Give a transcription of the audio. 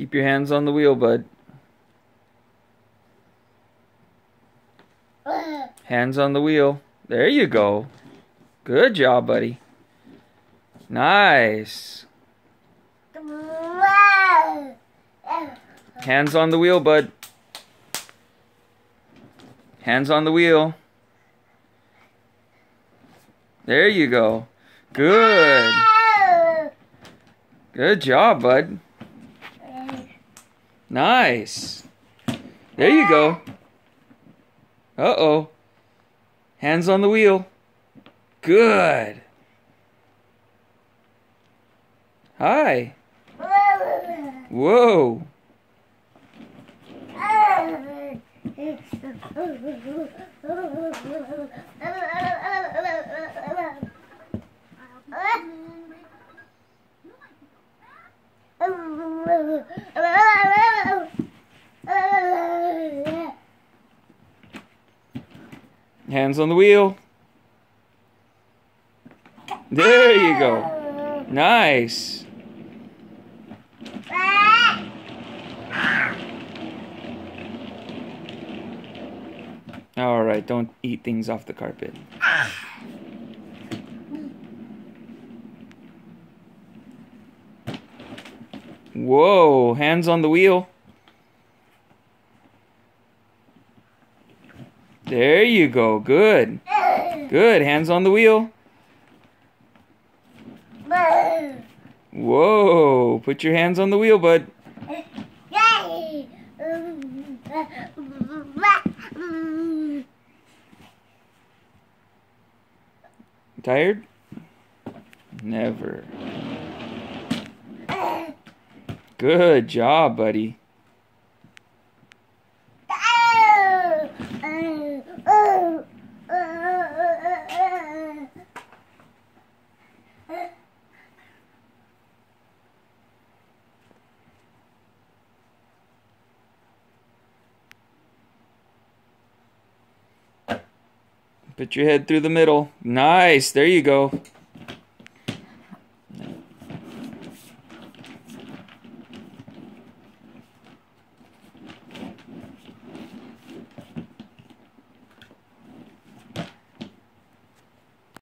Keep your hands on the wheel, bud. Hands on the wheel. There you go. Good job, buddy. Nice. Hands on the wheel, bud. Hands on the wheel. There you go. Good. Good job, bud. Nice. There you go. Uh-oh. Hands on the wheel. Good. Hi. Whoa. Hands on the wheel. There you go. Nice. All right, don't eat things off the carpet. Whoa, hands on the wheel. There you go. Good. Good. Hands on the wheel. Whoa. Put your hands on the wheel, bud. Tired? Never. Good job, buddy. Put your head through the middle. Nice. There you go.